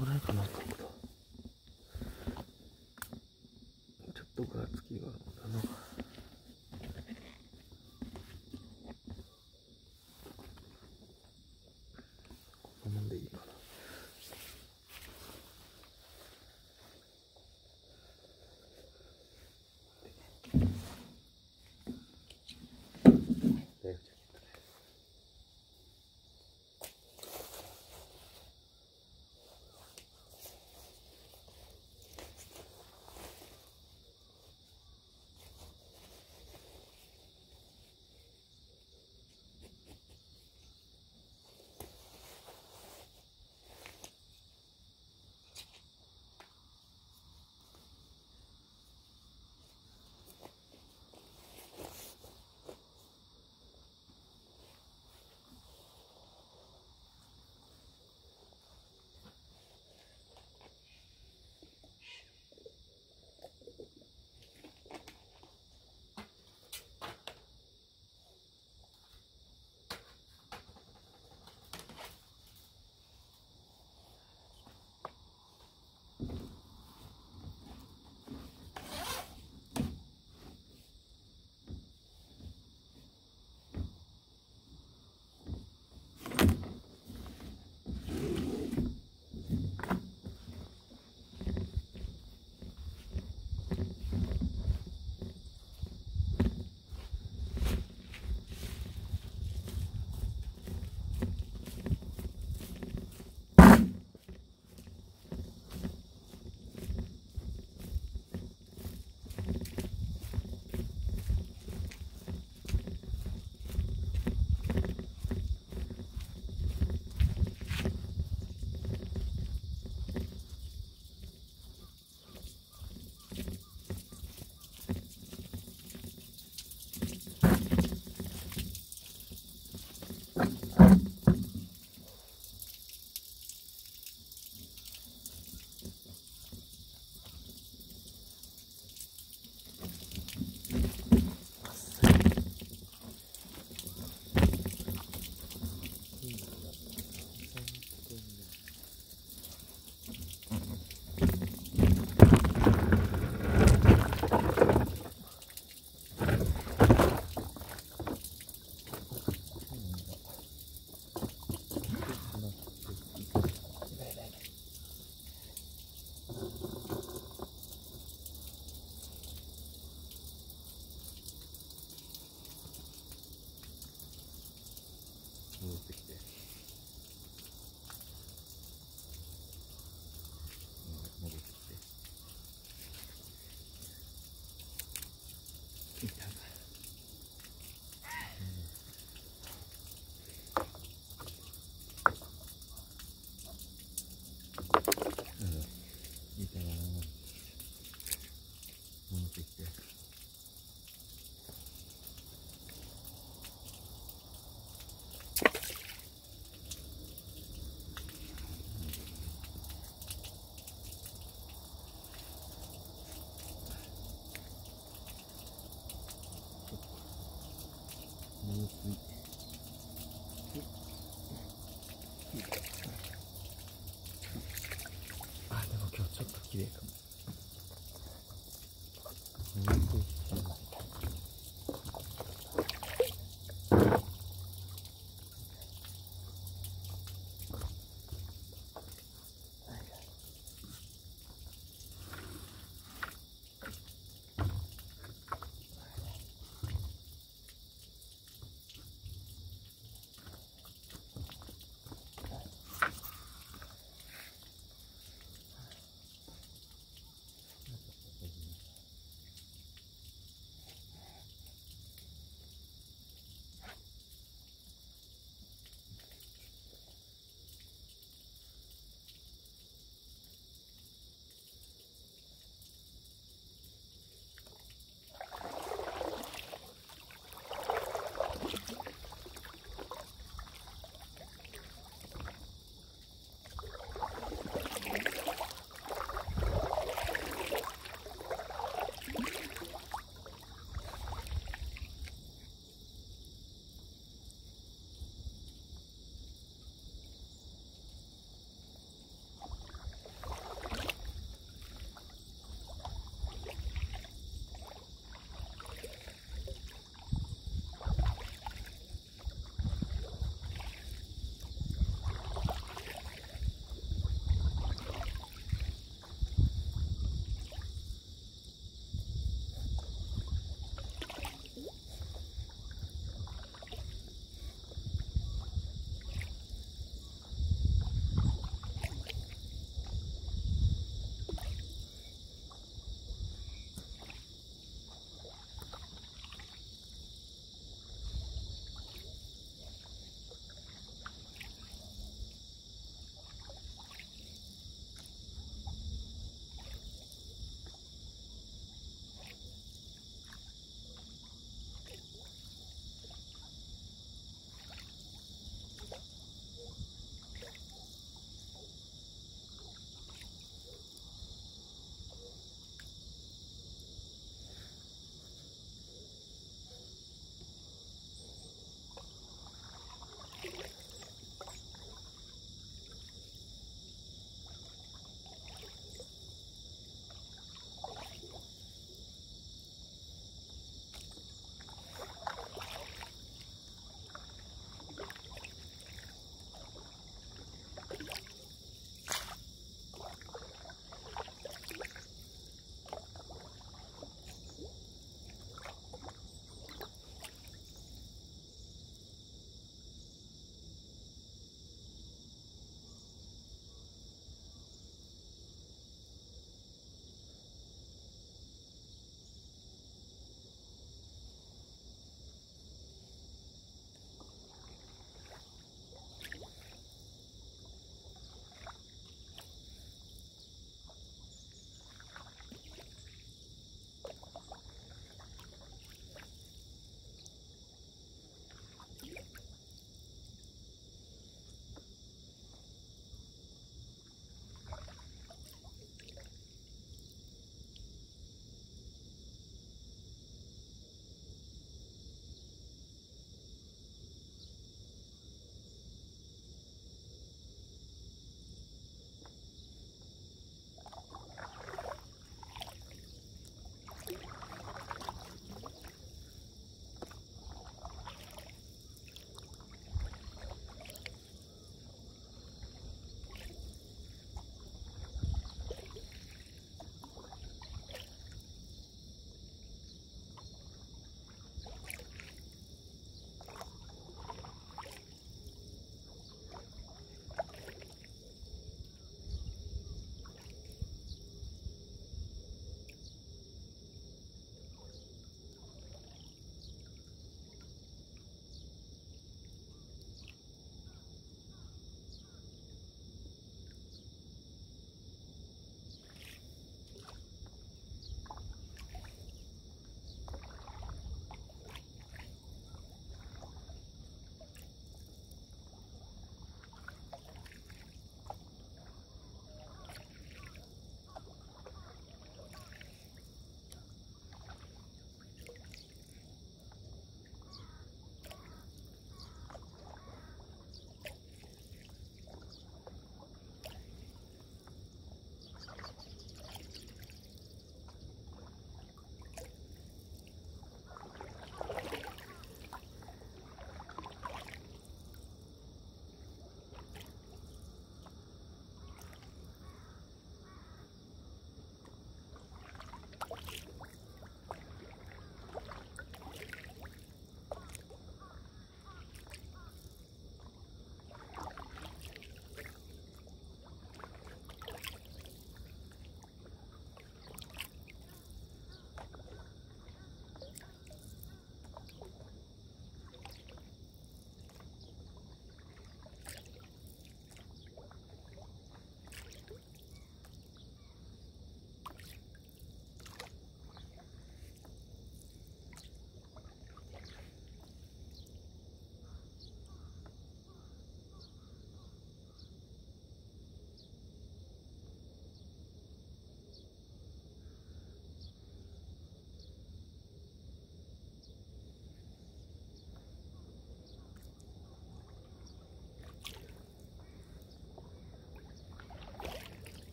ぐらいかなと思った。ちょっとがつきが